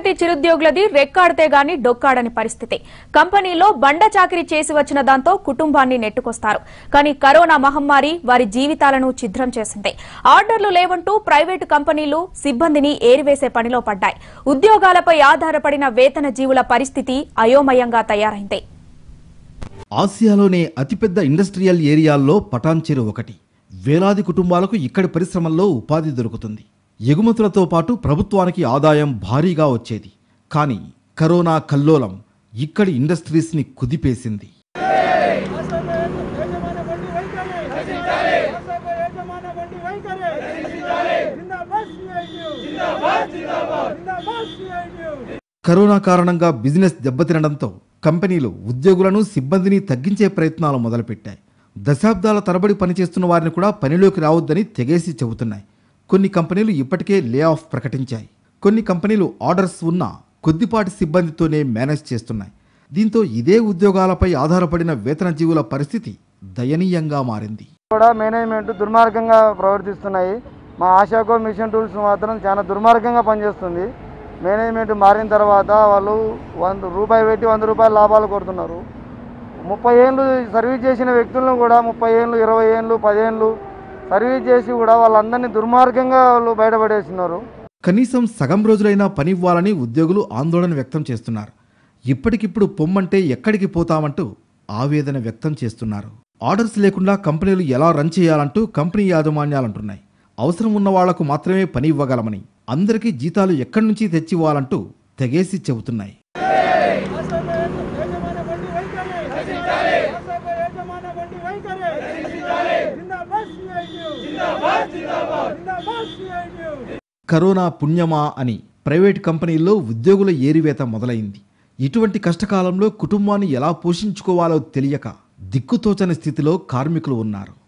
తరగతి చిరుద్యోగులది రెక్కాడితే గాని డొక్కాడని పరిస్థితి. కంపెనీలో బండ చాకరీ చేసి వచ్చిన దాంతో కుటుంబాన్ని నెట్టుకొస్తారు. కానీ కరోనా మహమ్మారి వారి జీవితాలను ఛిద్రం చేసింది. ఆర్డర్లు లేవంటూ ప్రైవేటు కంపెనీలు సిబ్బందిని ఏరివేసే పనిలో పడ్డాయి. ఉద్యోగాలపై ఆధారపడిన వేతన జీవుల పరిస్థితి అయోమయంగా తయారైంది. ఆసియాలోనే అతిపెద్ద ఇండస్ట్రియల్ ఏరియాల్లో పటాన్చెరు ఒకటి. వేలాది కుటుంబాలకు ఇక్కడి పరిశ్రమల్లో ఉపాధి దొరుకుతుంది. ఎగుమతులతో పాటు ప్రభుత్వానికి ఆదాయం భారీగా వచ్చేది. కానీ కరోనా కల్లోలం ఇక్కడి ఇండస్ట్రీస్ని కుదిపేసింది. కరోనా కారణంగా బిజినెస్ దెబ్బతినడంతో కంపెనీలు ఉద్యోగులను సిబ్బందిని తగ్గించే ప్రయత్నాలు మొదలుపెట్టాయి. దశాబ్దాల తరబడి పనిచేస్తున్న వారిని కూడా పనిలోకి రావద్దని తెగేసి చెబుతున్నాయి. కొన్ని కంపెనీలు ఇప్పటికే లే ఆఫ్ ప్రకటించాయి. కొన్ని కంపెనీలు ఆర్డర్స్ ఉన్న కొద్దిపాటి సిబ్బందితోనే మేనేజ్ చేస్తున్నాయి. దీంతో ఇదే ఉద్యోగాలపై ఆధారపడిన వేతన జీవుల పరిస్థితి దయనీయంగా మారింది. కూడా మేనేజ్మెంట్ దుర్మార్గంగా ప్రవర్తిస్తున్నాయి. మా ఆశాకో మిషన్ టూల్స్ మాత్రం చాలా దుర్మార్గంగా పనిచేస్తుంది. మేనేజ్మెంట్ మారిన తర్వాత వాళ్ళు వంద రూపాయి పెట్టి వంద రూపాయల లాభాలు కొడుతున్నారు ముప్పై ఏళ్ళు సర్వీస్ చేసిన వ్యక్తులను కూడా ముప్పై ఏళ్ళు ఇరవై ఏళ్ళు పదేళ్ళు సర్వీస్ చేసి కూడా వాళ్ళందరినీ దుర్మార్గంగా వాళ్ళు బయటపడేస్తున్నారు కనీసం సగం రోజులైనా పని ఇవ్వాలని ఉద్యోగులు ఆందోళన వ్యక్తం చేస్తున్నారు. ఇప్పటికిప్పుడు పొమ్మంటే ఎక్కడికి పోతామంటూ ఆవేదన వ్యక్తం చేస్తున్నారు. ఆర్డర్స్ లేకుండా కంపెనీలు ఎలా రన్ చేయాలంటూ కంపెనీ యాజమాన్యాలంటున్నాయి. అవసరం ఉన్న వాళ్ళకు మాత్రమే పని ఇవ్వగలమని అందరికీ జీతాలు ఎక్కడి నుంచి తెచ్చివ్వాలంటూ తెగేసి చెబుతున్నాయి. కరోనా పుణ్యమా అని ప్రైవేట్ కంపెనీల్లో ఉద్యోగుల ఏరివేత మొదలైంది. ఇటువంటి కష్టకాలంలో కుటుంబాన్ని ఎలా పోషించుకోవాలో తెలియక దిక్కుతోచని స్థితిలో కార్మికులు ఉన్నారు.